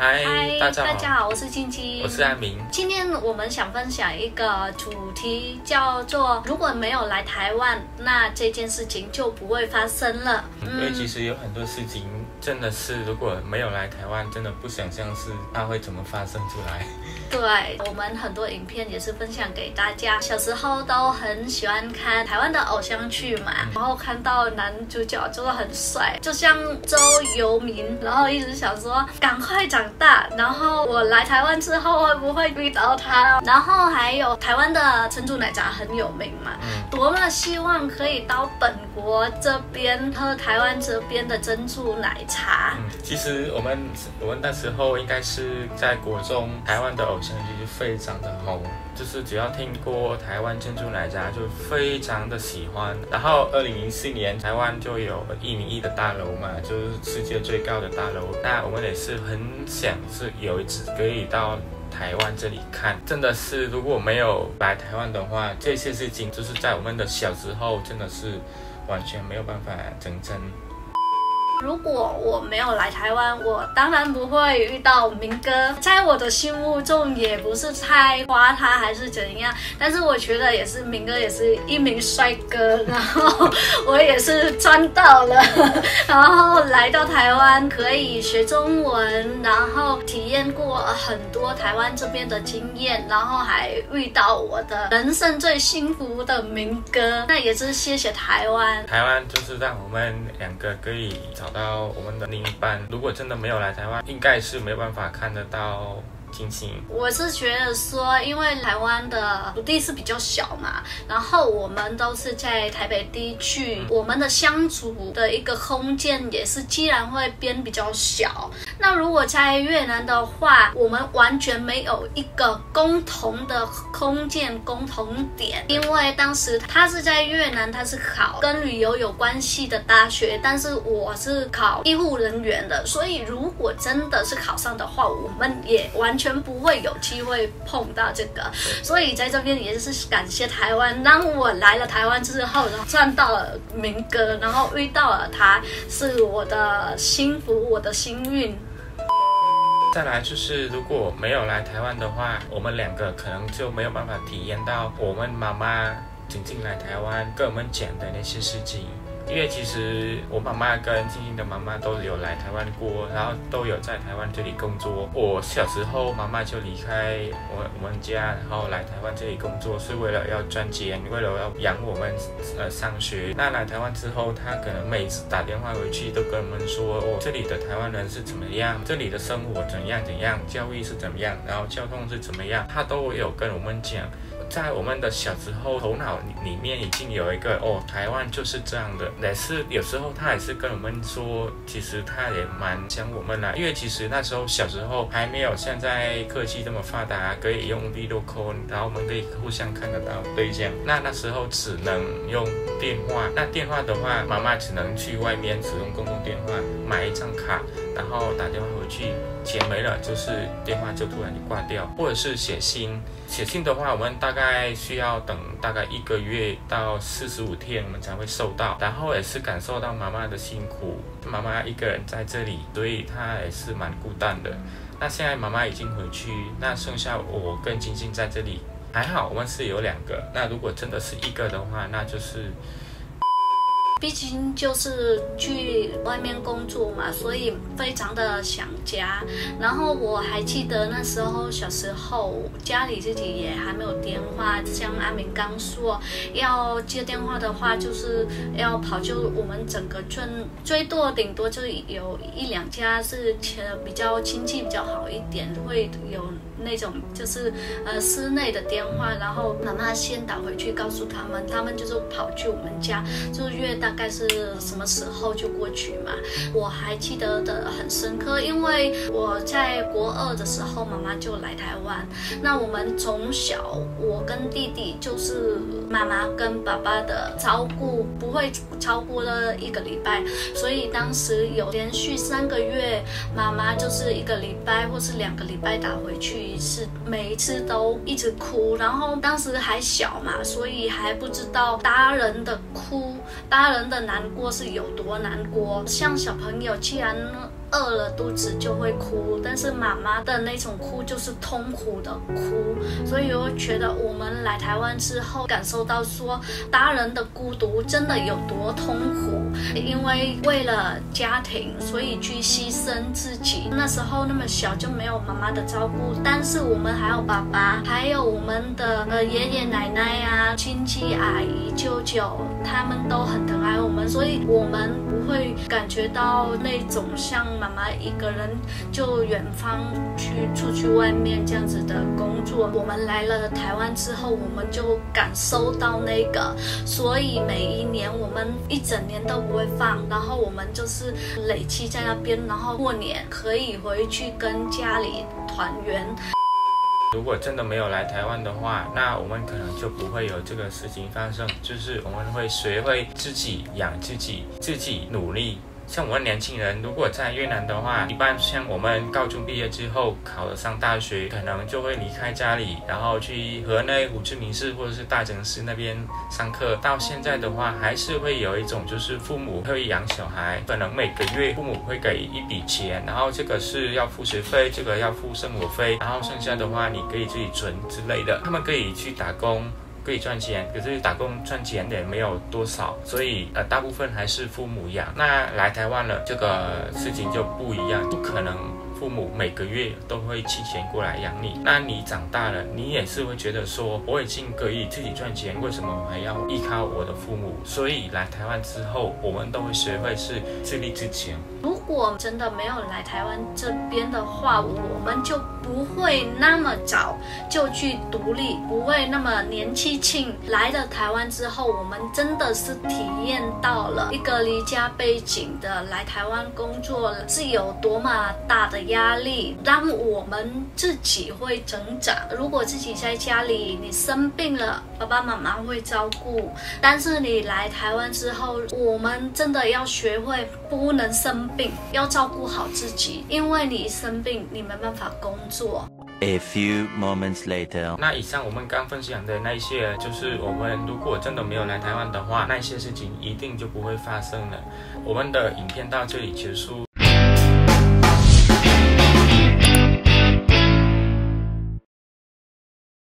嗨，大家好，大家好，我是晶晶，我是阿明。今天我们想分享一个主题，叫做如果没有来台湾，那这件事情就不会发生了。因为其实有很多事情真的是如果没有来台湾，真的不想象是它会怎么发生出来。对我们很多影片也是分享给大家，小时候都很喜欢看台湾的偶像剧嘛，然后看到男主角就是很帅，就像周游民，然后一直想说赶快长大，然后我来台湾之后会不会遇到他？然后还有台湾的珍珠奶茶很有名嘛，多么希望可以到本国这边喝台湾这边的珍珠奶茶。嗯其实我们我们那时候应该是在国中，台湾的偶。像剧就非常的红，就是只要听过台湾珍珠奶茶就非常的喜欢。然后二零零四年台湾就有一米一的大楼嘛，就是世界最高的大楼。那我们也是很想是有一次可以到台湾这里看。真的是如果没有来台湾的话，这些事情就是在我们的小时候真的是完全没有办法成真。如果我没有来台湾，我当然不会遇到明哥，在我的心目中也不是太夸他还是怎样，但是我觉得也是明哥也是一名帅哥，然后我也是赚到了，然后来到台湾可以学中文，然后体验过很多台湾这边的经验，然后还遇到我的人生最幸福的明哥，那也是谢谢台湾，台湾就是让我们两个可以找。到我们的另一半，如果真的没有来台湾，应该是没有办法看得到。我是觉得说，因为台湾的土地是比较小嘛，然后我们都是在台北地区，我们的相处的一个空间也是，既然会变比较小。那如果在越南的话，我们完全没有一个共同的空间、共同点，因为当时他是在越南，他是考跟旅游有关系的大学，但是我是考医护人员的，所以如果真的是考上的话，我们也完。全不会有机会碰到这个，所以在这边也是感谢台湾，当我来了台湾之后，然后赚到了明哥，然后遇到了他，是我的幸福，我的幸运。再来就是，如果没有来台湾的话，我们两个可能就没有办法体验到我们妈妈仅仅来台湾跟我们讲的那些事情。因为其实我妈妈跟静静的妈妈都有来台湾过，然后都有在台湾这里工作。我小时候妈妈就离开我我们家，然后来台湾这里工作，是为了要赚钱，为了要养我们呃上学。那来台湾之后，她可能每次打电话回去都跟我们说，哦，这里的台湾人是怎么样，这里的生活怎样怎样，教育是怎么样，然后交通是怎么样，她都有跟我们讲。在我们的小时候，头脑里面已经有一个哦，台湾就是这样的。也是有时候他也是跟我们说，其实他也蛮想我们啦，因为其实那时候小时候还没有现在科技这么发达，可以用 video call，然后我们可以互相看得到对象。那那时候只能用电话，那电话的话，妈妈只能去外面使用公共电话买一张卡，然后打电话回去，钱没了就是电话就突然就挂掉，或者是写信。写信的话，我们大概需要等大概一个月到四十五天，我们才会收到。然后也是感受到妈妈的辛苦，妈妈一个人在这里，所以她也是蛮孤单的。那现在妈妈已经回去，那剩下我跟晶晶在这里，还好我们是有两个。那如果真的是一个的话，那就是。毕竟就是去外面工作嘛，所以非常的想家。然后我还记得那时候小时候，家里自己也还没有电话，像阿明刚说，要接电话的话，就是要跑，就我们整个村最多顶多就有一两家是比较亲戚比较好一点，会有那种就是呃室内的电话，然后妈妈先打回去告诉他们，他们就是跑去我们家，就是越大大概是什么时候就过去嘛？我还记得的很深刻，因为我在国二的时候，妈妈就来台湾。那我们从小，我跟弟弟就是妈妈跟爸爸的照顾，不会超过了一个礼拜。所以当时有连续三个月，妈妈就是一个礼拜或是两个礼拜打回去一次，每一次都一直哭。然后当时还小嘛，所以还不知道大人的哭，大人人的。难过是有多难过？像小朋友，既然饿了肚子就会哭，但是妈妈的那种哭就是痛苦的哭，所以我觉得我们来台湾之后，感受到说大人的孤独真的有多痛苦，因为为了家庭，所以去牺牲自己。那时候那么小就没有妈妈的照顾，但是我们还有爸爸，还有我们的呃爷爷奶奶啊、亲戚阿姨、舅舅，他们都很疼爱我们，所以我们不会感觉到那种像妈妈一个人就远方去出去外面这样子的工作。我们来了台湾之后，我们就感受到那个，所以每一年我们一整年都不会放，然后我们就是累积在那边，然后过年可以回去跟家里团圆。如果真的没有来台湾的话，那我们可能就不会有这个事情发生，就是我们会学会自己养自己，自己努力。像我们年轻人，如果在越南的话，一般像我们高中毕业之后考了上大学，可能就会离开家里，然后去河内、胡志明市或者是大城市那边上课。到现在的话，还是会有一种就是父母会养小孩，可能每个月父母会给一笔钱，然后这个是要付学费，这个要付生活费，然后剩下的话你可以自己存之类的。他们可以去打工。可以赚钱，可是打工赚钱也没有多少，所以呃，大部分还是父母养。那来台湾了，这个事情就不一样，不可能父母每个月都会寄钱过来养你。那你长大了，你也是会觉得说，我已经可以自己赚钱，为什么还要依靠我的父母？所以来台湾之后，我们都会学会是自立自强。如果真的没有来台湾这边的话，我们就不会那么早就去独立，不会那么年纪轻。来了台湾之后，我们真的是体验到了一个离家背景的来台湾工作是有多么大的压力，让我们自己会成长。如果自己在家里你生病了，爸爸妈妈会照顾，但是你来台湾之后，我们真的要学会不能生病。要照顾好自己，因为你一生病，你没办法工作。A few moments later，那以上我们刚分享的那些，就是我们如果真的没有来台湾的话，那些事情一定就不会发生了。我们的影片到这里结束。